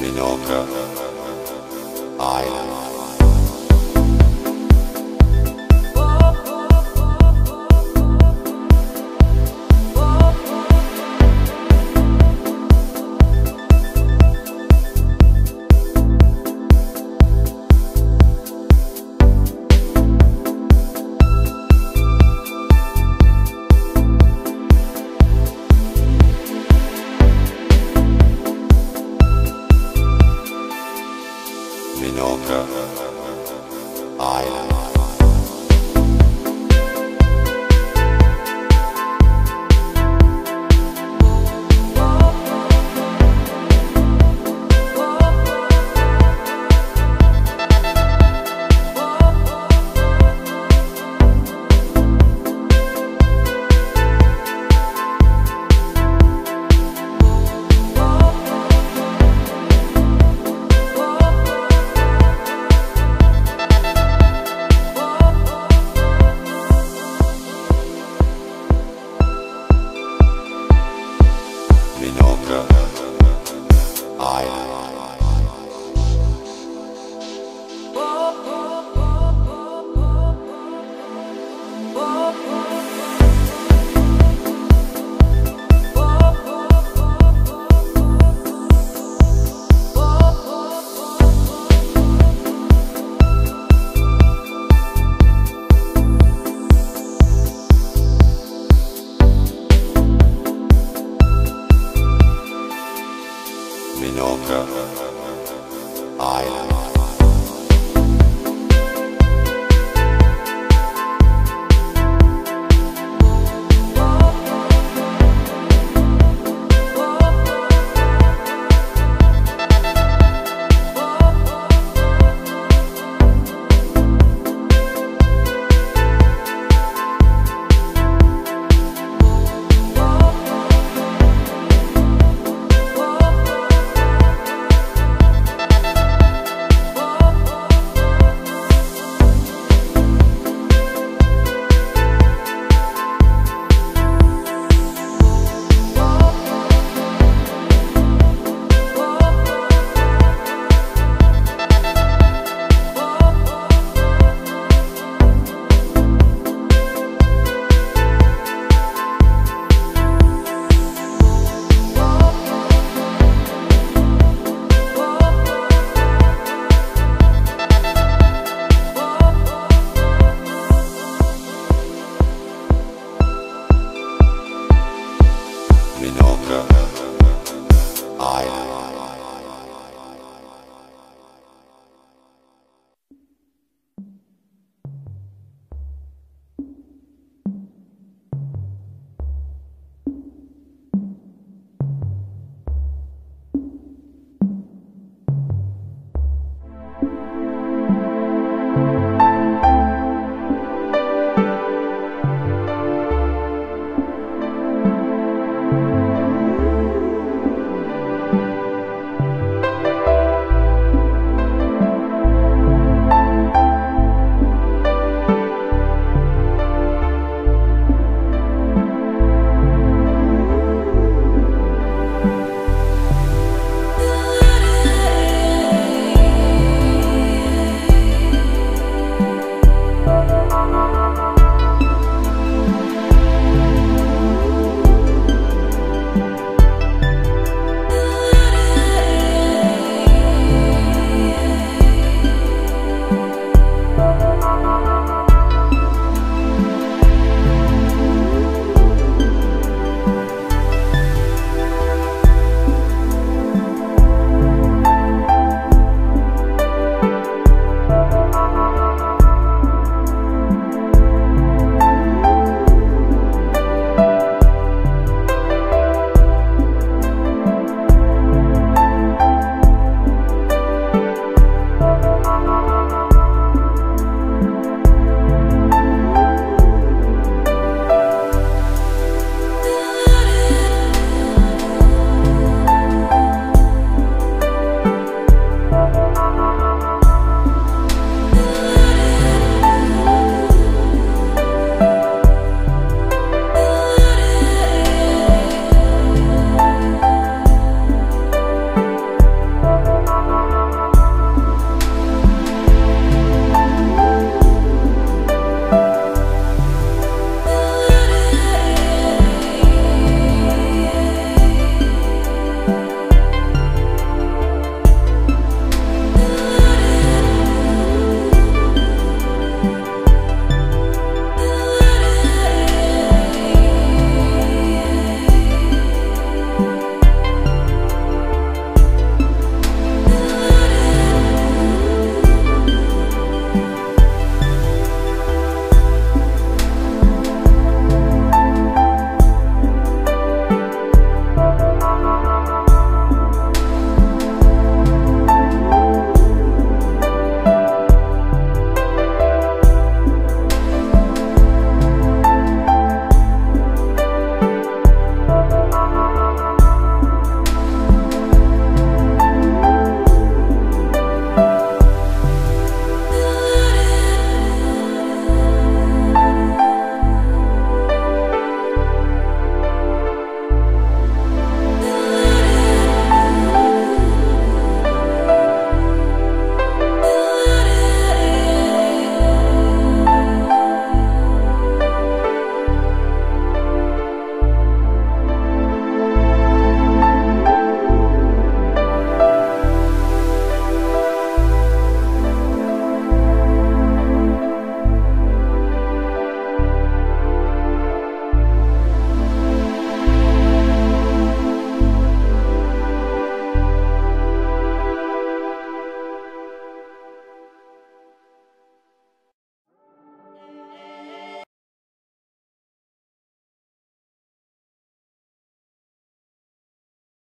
Minorca Island. Minorca